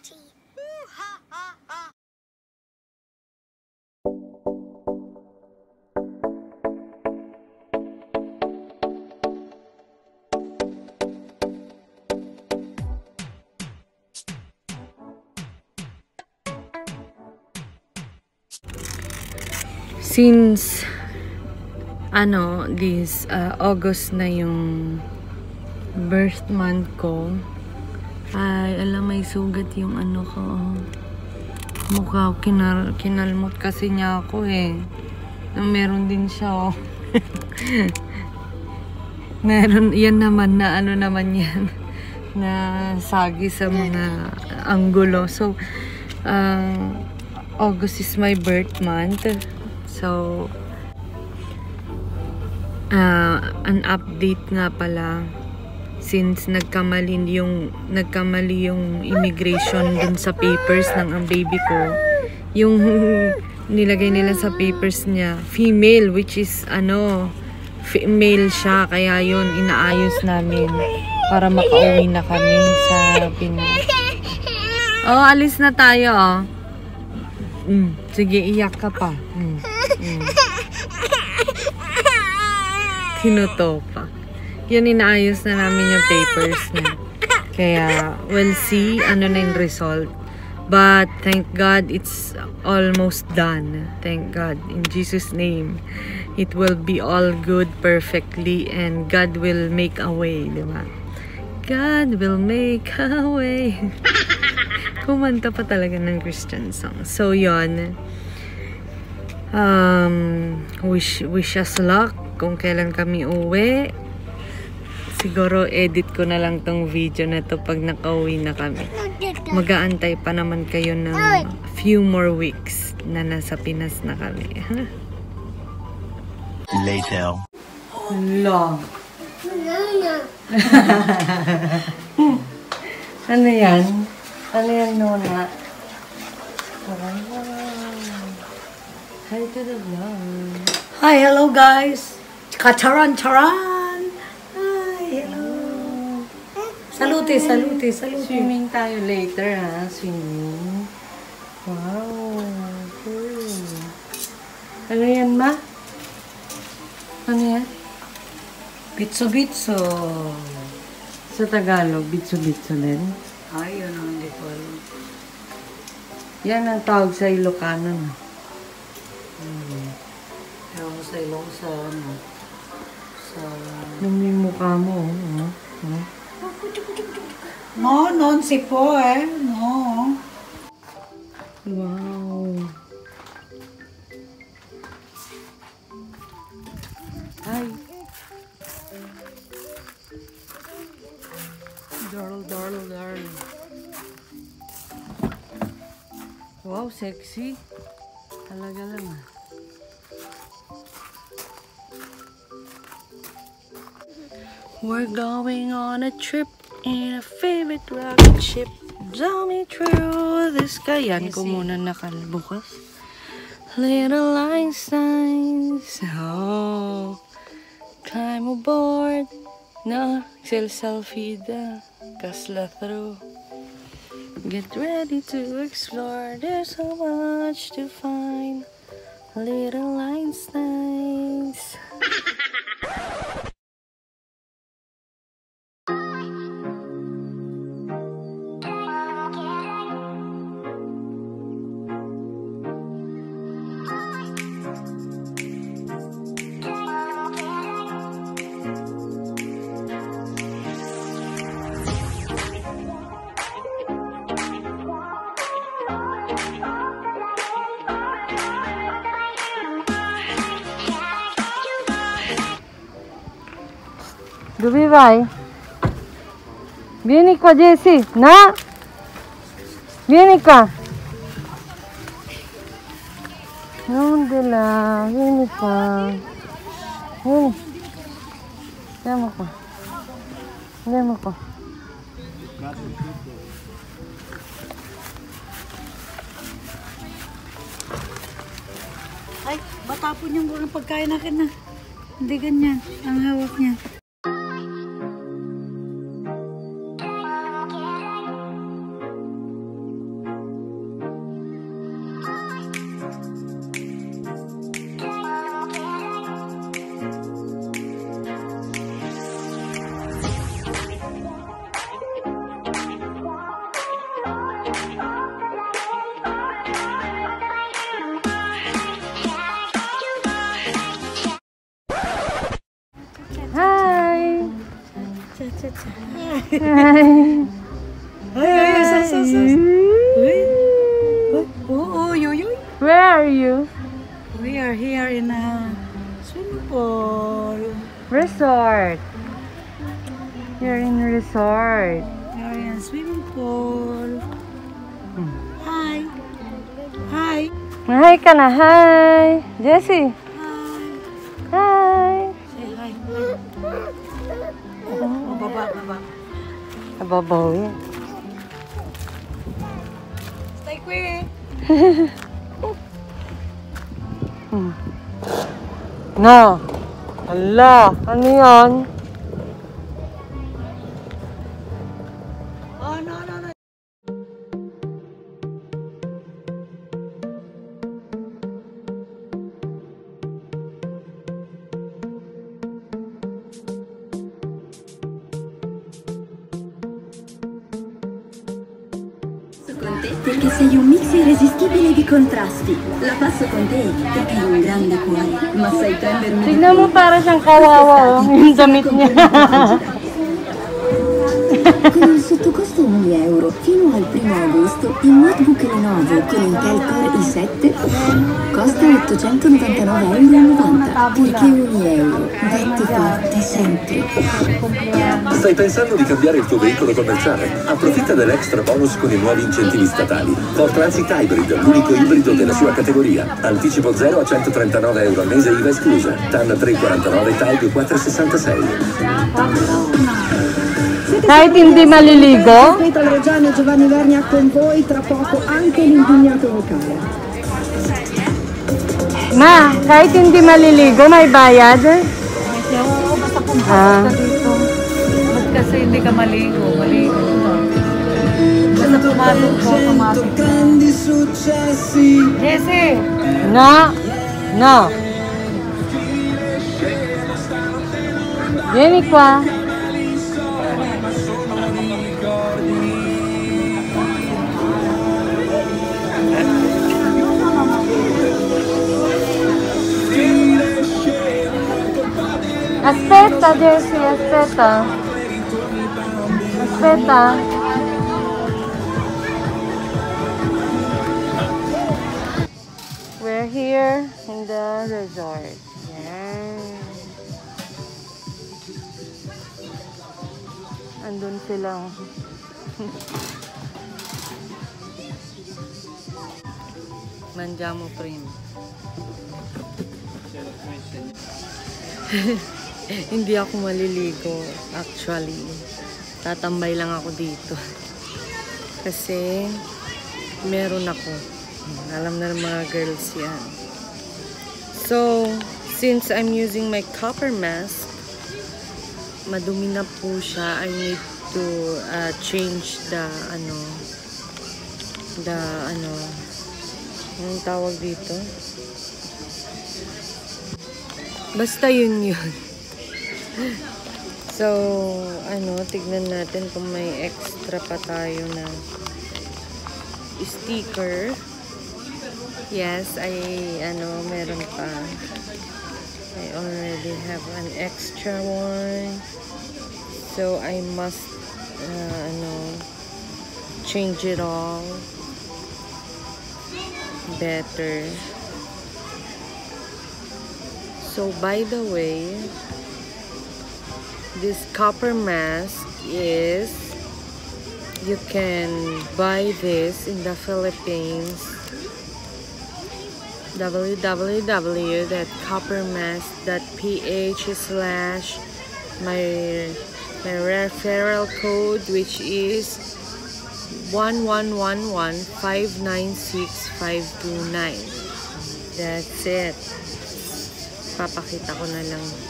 naughty. Ooh, ha, ha, ha. Since ano, this uh, August na yung birth month ko, ay, alam, may sugat yung ano ko. Mukha, kinal kinalmot kasi niya ako eh. Na meron din siya oh. meron, yan naman na ano naman yan. Na sagi sa mga anggulo. So, uh, August is my birth month. So, uh, an update nga pala since nagkamali yung nagkamali yung immigration dun sa papers ng ang baby ko yung nilagay nila sa papers niya female which is ano female siya kaya yun inaayos namin para makauwi na kami sa Pinas. Oh alis na tayo oh. Mm, sige iyak ka pa. Mm, mm. kinuto pa yun inaayos na namin yung papers niya. Kaya, we'll see ano na yung result. But, thank God, it's almost done. Thank God. In Jesus' name, it will be all good perfectly and God will make a way, di ba? God will make a way. Kumanta pa talaga ng Christian song. So, yon Um, wish, wish us luck kung kailan kami uwi siguro edit ko na lang tong video na to pag nakauwi na kami. Mag-aantay pa naman kayo ng few more weeks na nasa Pinas na kami. Later. Long. ano yan? Ano yan, Nona? Hi to the vlog. Hi, hello guys. Kacharan Salute, salute, salute. Swimming tayo later, ha? Swimming. Wow. Cool. Ano yan, ma? Ano yan? Bitso, bitso. Sa Tagalog, bitso-bitso din. Ay, yun ang hindi ko alam. Yan ang tawag sa Ilocano. no? Ewan ko sa ilong sa ano. Sa... May mukha mo, oh. oh. No, non si po eh. No. Wow. Ay. Darl, darl, darl. Wow, sexy. Talaga lang ah. We're going on a trip in a favorite rocket ship. Draw me through the sky. Yan ko muna nakalbukas. Little Einsteins. Oh. Climb aboard. No, Excel selfie the Kasla through. Get ready to explore. There's so much to find. Little Einsteins. Dove vai? Vieni qua Jessy, no? Vieni qua. Non de là, vieni qua. Vieni. Andiamo qua. Ay, matapon yung buong pagkain akin na. Hindi ganyan. Ang hawak niya. Are you? We are here in a swimming pool. Resort. You're in resort. Are in a swimming pool. Hi. Hi. Hi ka na, hi. Jessie. Hi. Hi. Say hi. hi. Oh, baba, baba. Kababaw oh, yan. Stay quick. No. Ala, ano yan? perché sei un mix irresistibile di contrasti. La passo con te che hai un grande cuore, ma sai prendermi... Tignan mo para siyang kawawa, yung damit niya. Con un 1000 euro fino al primo agosto il notebook Lenovo con Intel Core i7 costa 899,90 euro perché ogni euro batte forte sempre. Stai pensando di cambiare il tuo veicolo commerciale? Approfitta dell'extra bonus con i nuovi incentivi statali. Ford Transit Hybrid, l'unico ibrido della sua categoria. Anticipo 0 a 139 euro al mese IVA esclusa. TAN 349 TAG 466. Kahit hindi maliligo, Petra Reggiani e Giovanni Vernia con voi, tra poco anche l'indignato vocale. ma, kahit hindi maliligo, may bayad. Oo, basta pumasok Ah. ka dito. Ba't kasi hindi ka maligo? Maligo ka. Basta pumasok ko, pumasok ka. Jesse! No. No. Vieni qua. Aspetta, Jessie, aspetta. Aspetta. We're here in the resort. Yan. Andun silang. Manjamo prim. Hindi ako maliligo actually. Tatambay lang ako dito. Kasi meron ako. Alam na ng mga girls yan. So, since I'm using my copper mask, madumi na po siya. I need to uh, change the, ano, the, ano, anong tawag dito? Basta yun yun. So, ano, tignan natin kung may extra pa tayo na sticker. Yes, I, ano, meron pa. I already have an extra one. So, I must, uh, ano, change it all better. So, by the way, this copper mask is you can buy this in the Philippines. www.coppermask.ph slash my my referral code which is 1111596 that's it. Papakita ko na lang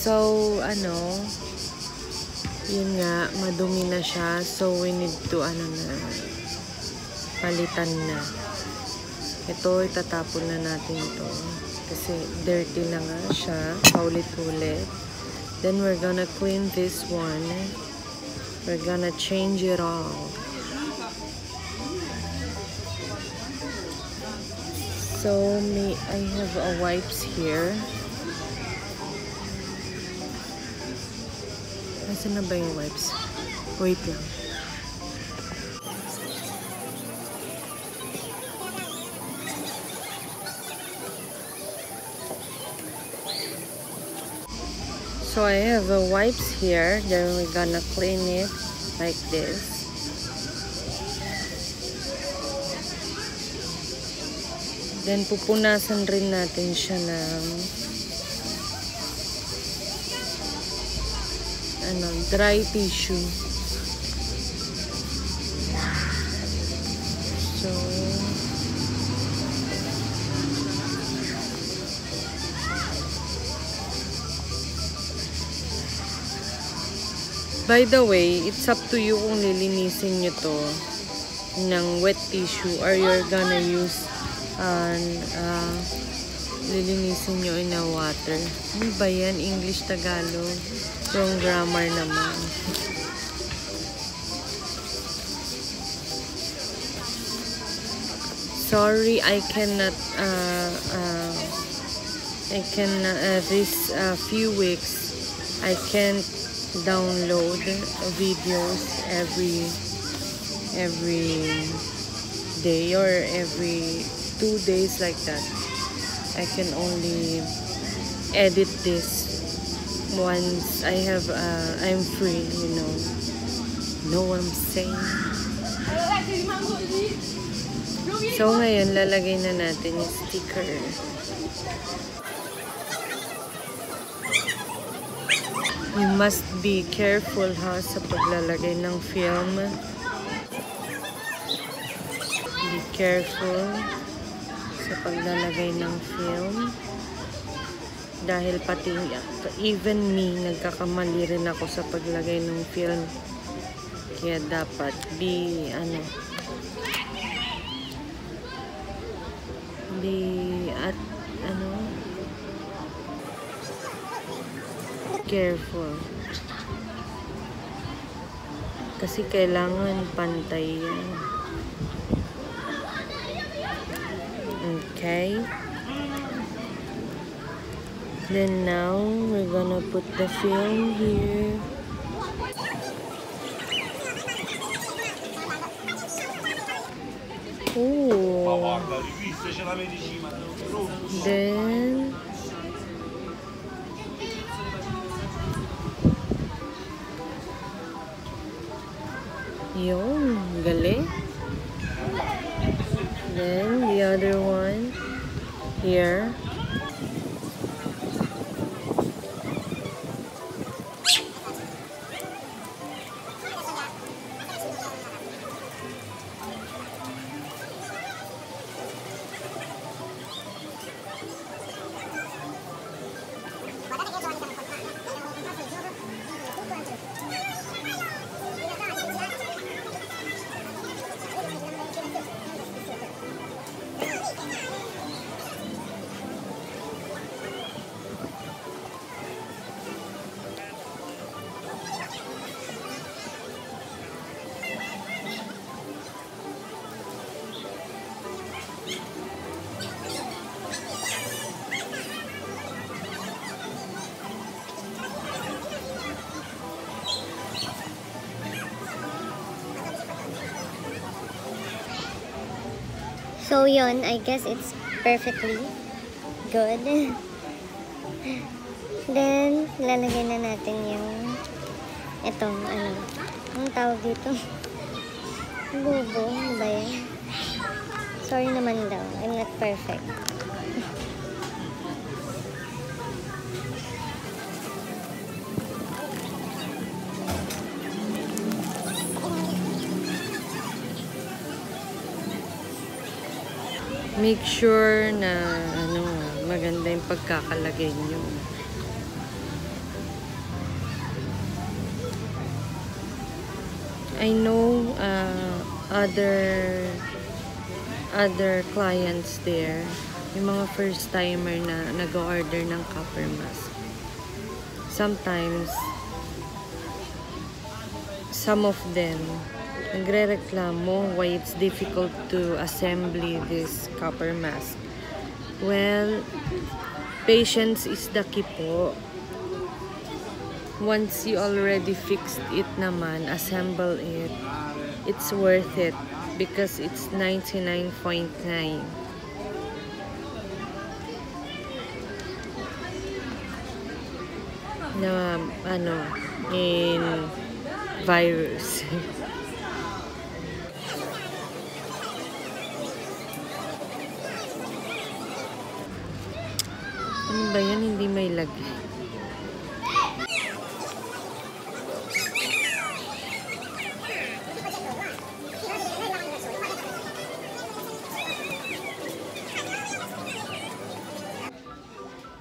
So, ano, yun nga, madumi na siya. So, we need to, ano na, palitan na. Ito, itatapon na natin ito. Kasi, dirty na nga siya. Paulit-ulit. Then, we're gonna clean this one. We're gonna change it all. So, may, I have a wipes here. Na ba yung wipes? Wait lang. So I have the wipes here. Then we're gonna clean it like this. Then pupunasan rin natin siya ng ano, dry tissue. So, By the way, it's up to you kung lilinisin nyo to ng wet tissue or you're gonna use an uh, lilinisin nyo in a water. Ano ba yan? English, Tagalog. Grammar naman. Sorry, I cannot uh, uh, I can uh, this uh, few weeks I can't download videos every every day or every two days like that I can only edit this once I have uh, I'm free you know know what I'm saying so ngayon lalagay na natin yung sticker You must be careful ha sa paglalagay ng film. Be careful sa paglalagay ng film. Dahil pati even me, nagkakamali rin ako sa paglagay ng film. Kaya dapat be ano be at ano careful. Kasi kailangan pantay yan. Okay. Then now, we're gonna put the film here. Oh. Then, Yun, galing. Yun, I guess it's perfectly good. Then, lalagay na natin yung itong ano, ang tawag dito? Bubo, ba yan? Sorry naman daw, I'm not perfect. Make sure na ano, maganda yung pagkakalagay nyo. I know uh, other other clients there, yung mga first timer na nag-order ng copper mask. Sometimes, some of them nagre-reklamo why it's difficult to assembly this copper mask. Well, patience is the key po. once you already fixed it naman, assemble it, it's worth it because it's 99.9. na ano in virus. Hindi may lagay.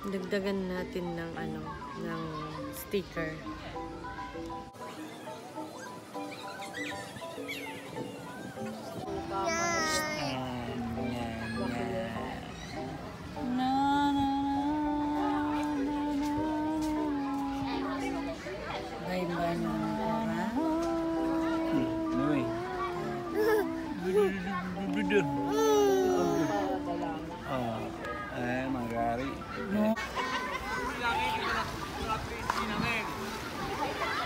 Dagdagan natin ng ano, ng sticker.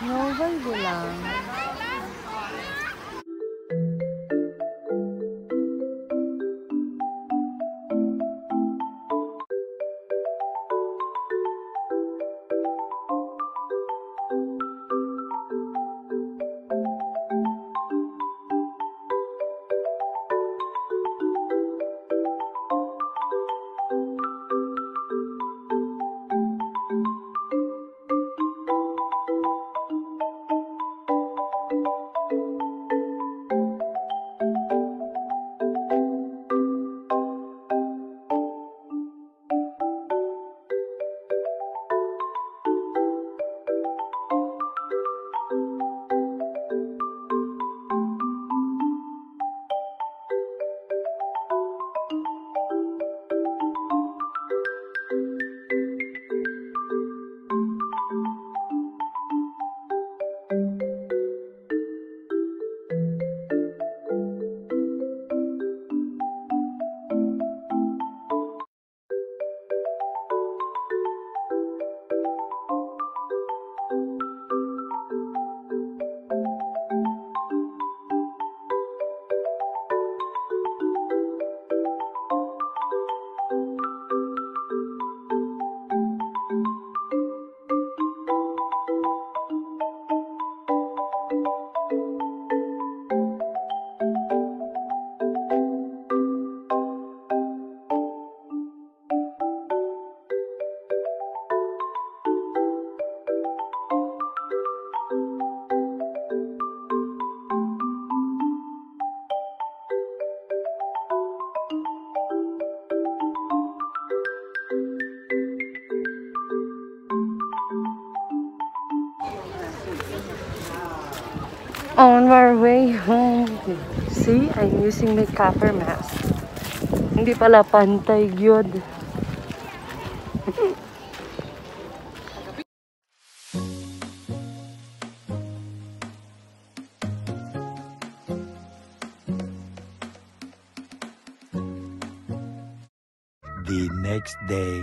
Novel ko lang. Our way home. See, I'm using my copper mask. Hindi pala pantay yun. The next day.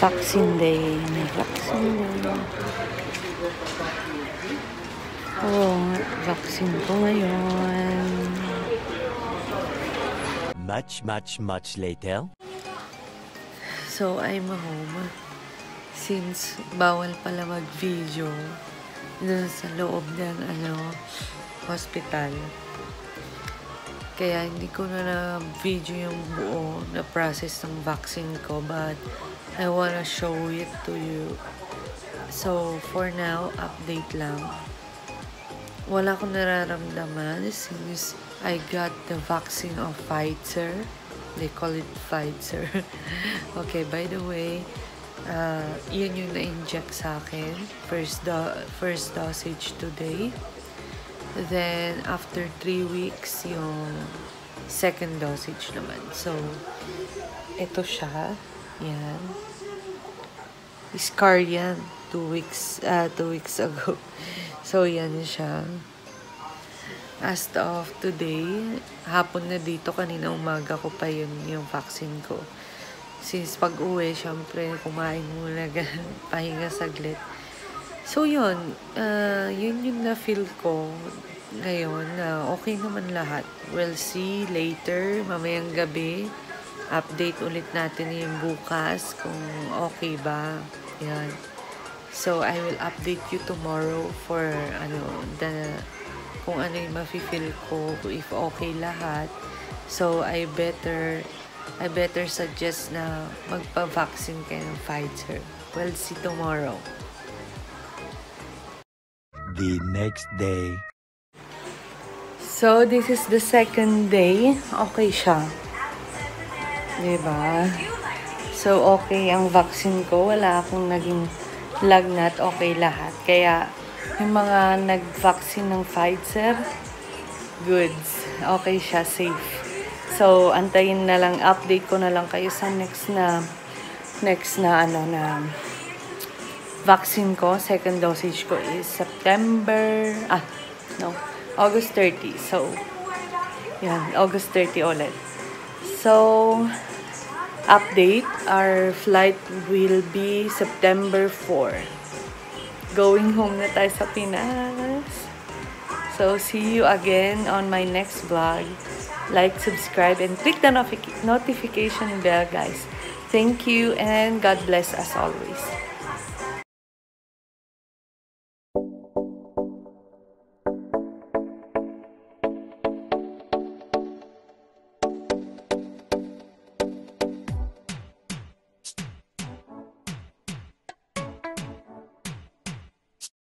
Vaccine day. Vaccine day. Oo, vaccine ko ngayon. Much, much, much later. So, I'm home. Since bawal pala mag-video dun sa loob ng ano, hospital. Kaya hindi ko na na-video yung buo na process ng vaccine ko. But I wanna show it to you. So, for now, update lang. Wala akong nararamdaman since I got the vaccine of Pfizer. They call it Pfizer. okay, by the way, uh, yun yung na-inject sa akin. First, do- first dosage today. Then, after three weeks, yung second dosage naman. So, ito siya. Yan. Scar yan. Two weeks, uh, two weeks ago. So, yan siya. As of today, hapon na dito, kanina umaga ko pa yun yung vaccine ko. Since pag uwi, syempre, kumain muna, pahinga saglit. So, yun. Uh, yun yung na-feel ko ngayon na okay naman lahat. We'll see later, mamayang gabi. Update ulit natin yung bukas kung okay ba. Yan. So, I will update you tomorrow for ano, the, kung ano yung mafe-feel ko, if okay lahat. So, I better, I better suggest na magpa-vaccine kayo ng Pfizer. We'll see tomorrow. The next day. So, this is the second day. Okay siya. Diba? So, okay ang vaccine ko. Wala akong naging lagnat. Okay lahat. Kaya, yung mga nag-vaccine ng Pfizer, goods. Okay siya. Safe. So, antayin na lang. Update ko na lang kayo sa next na next na ano na vaccine ko. Second dosage ko is September, ah, no, August 30. So, yan, August 30 ulit. So, update, our flight will be September 4. Going home na tayo sa Pinas. So, see you again on my next vlog. Like, subscribe, and click the notific- notification bell, guys. Thank you, and God bless as always.